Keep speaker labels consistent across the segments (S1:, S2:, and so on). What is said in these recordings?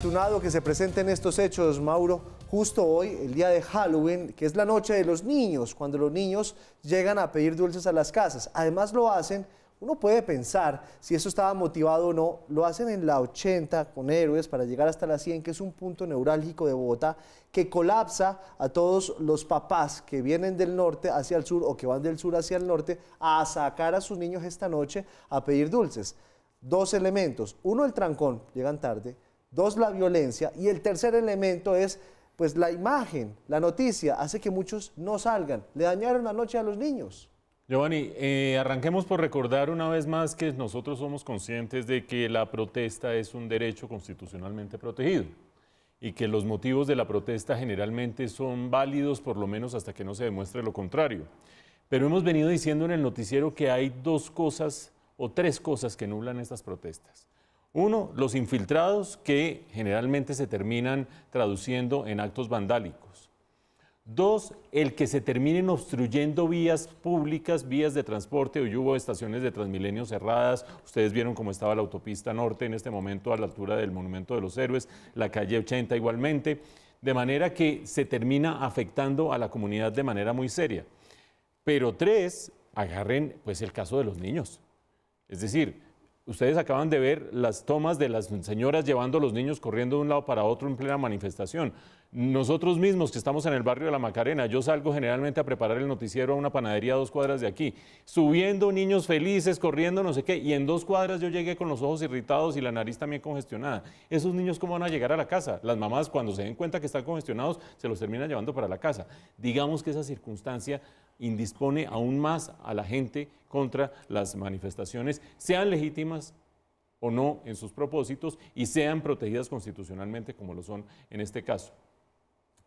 S1: Afortunado que se presenten estos hechos, Mauro, justo hoy, el día de Halloween, que es la noche de los niños, cuando los niños llegan a pedir dulces a las casas. Además lo hacen, uno puede pensar si eso estaba motivado o no, lo hacen en la 80 con héroes para llegar hasta la 100, que es un punto neurálgico de Bogotá que colapsa a todos los papás que vienen del norte hacia el sur o que van del sur hacia el norte a sacar a sus niños esta noche a pedir dulces. Dos elementos, uno el trancón, llegan tarde, dos la violencia y el tercer elemento es pues la imagen, la noticia, hace que muchos no salgan. Le dañaron la noche a los niños.
S2: Giovanni, eh, arranquemos por recordar una vez más que nosotros somos conscientes de que la protesta es un derecho constitucionalmente protegido y que los motivos de la protesta generalmente son válidos por lo menos hasta que no se demuestre lo contrario. Pero hemos venido diciendo en el noticiero que hay dos cosas o tres cosas que nublan estas protestas. Uno, los infiltrados que generalmente se terminan traduciendo en actos vandálicos. Dos, el que se terminen obstruyendo vías públicas, vías de transporte. Hoy hubo estaciones de Transmilenio cerradas. Ustedes vieron cómo estaba la autopista norte en este momento a la altura del Monumento de los Héroes, la calle 80 igualmente. De manera que se termina afectando a la comunidad de manera muy seria. Pero tres, agarren pues el caso de los niños. Es decir, Ustedes acaban de ver las tomas de las señoras llevando a los niños corriendo de un lado para otro en plena manifestación. Nosotros mismos que estamos en el barrio de la Macarena, yo salgo generalmente a preparar el noticiero a una panadería a dos cuadras de aquí, subiendo niños felices, corriendo no sé qué, y en dos cuadras yo llegué con los ojos irritados y la nariz también congestionada. ¿Esos niños cómo van a llegar a la casa? Las mamás cuando se den cuenta que están congestionados se los terminan llevando para la casa. Digamos que esa circunstancia indispone aún más a la gente contra las manifestaciones, sean legítimas o no en sus propósitos y sean protegidas constitucionalmente como lo son en este caso.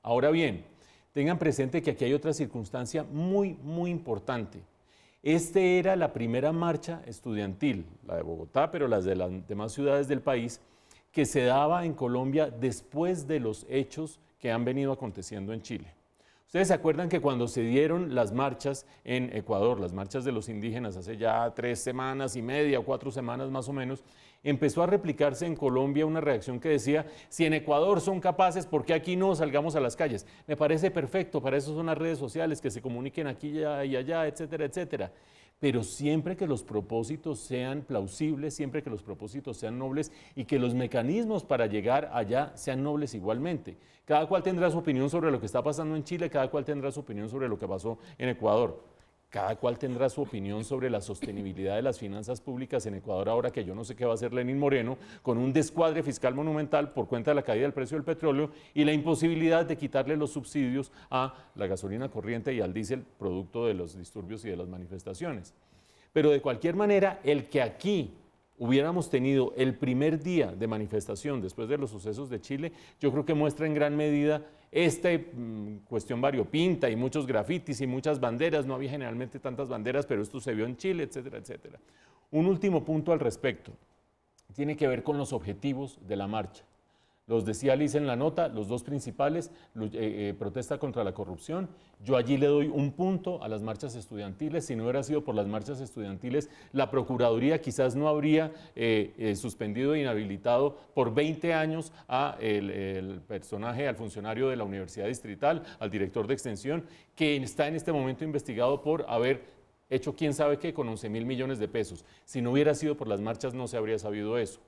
S2: Ahora bien, tengan presente que aquí hay otra circunstancia muy, muy importante. Este era la primera marcha estudiantil, la de Bogotá, pero las de las demás ciudades del país, que se daba en Colombia después de los hechos que han venido aconteciendo en Chile. Ustedes se acuerdan que cuando se dieron las marchas en Ecuador, las marchas de los indígenas hace ya tres semanas y media, cuatro semanas más o menos, empezó a replicarse en Colombia una reacción que decía, si en Ecuador son capaces, ¿por qué aquí no salgamos a las calles? Me parece perfecto, para eso son las redes sociales, que se comuniquen aquí y allá, etcétera, etcétera pero siempre que los propósitos sean plausibles, siempre que los propósitos sean nobles y que los mecanismos para llegar allá sean nobles igualmente. Cada cual tendrá su opinión sobre lo que está pasando en Chile, cada cual tendrá su opinión sobre lo que pasó en Ecuador. Cada cual tendrá su opinión sobre la sostenibilidad de las finanzas públicas en Ecuador ahora que yo no sé qué va a hacer Lenín Moreno con un descuadre fiscal monumental por cuenta de la caída del precio del petróleo y la imposibilidad de quitarle los subsidios a la gasolina corriente y al diésel producto de los disturbios y de las manifestaciones. Pero de cualquier manera, el que aquí hubiéramos tenido el primer día de manifestación después de los sucesos de Chile, yo creo que muestra en gran medida esta mm, cuestión variopinta y muchos grafitis y muchas banderas, no había generalmente tantas banderas, pero esto se vio en Chile, etcétera, etcétera. Un último punto al respecto, tiene que ver con los objetivos de la marcha. Los decía Liz en la nota, los dos principales, eh, eh, protesta contra la corrupción. Yo allí le doy un punto a las marchas estudiantiles. Si no hubiera sido por las marchas estudiantiles, la Procuraduría quizás no habría eh, suspendido e inhabilitado por 20 años al el personaje, al funcionario de la Universidad Distrital, al director de extensión, que está en este momento investigado por haber hecho quién sabe qué con 11 mil millones de pesos. Si no hubiera sido por las marchas, no se habría sabido eso.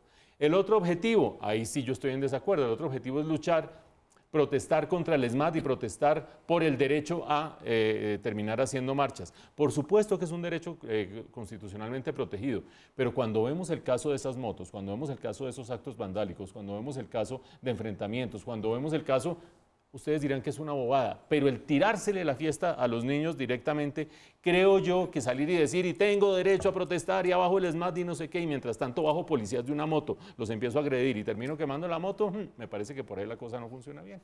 S2: El otro objetivo, ahí sí yo estoy en desacuerdo, el otro objetivo es luchar, protestar contra el ESMAD y protestar por el derecho a eh, eh, terminar haciendo marchas. Por supuesto que es un derecho eh, constitucionalmente protegido, pero cuando vemos el caso de esas motos, cuando vemos el caso de esos actos vandálicos, cuando vemos el caso de enfrentamientos, cuando vemos el caso ustedes dirán que es una bobada, pero el tirársele la fiesta a los niños directamente, creo yo que salir y decir, y tengo derecho a protestar, y abajo el ESMAD y no sé qué, y mientras tanto bajo policías de una moto, los empiezo a agredir y termino quemando la moto, hmm, me parece que por ahí la cosa no funciona bien.